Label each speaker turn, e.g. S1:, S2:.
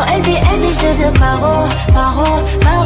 S1: Allô, Elbi, Elbi, je te paro, paro, paro.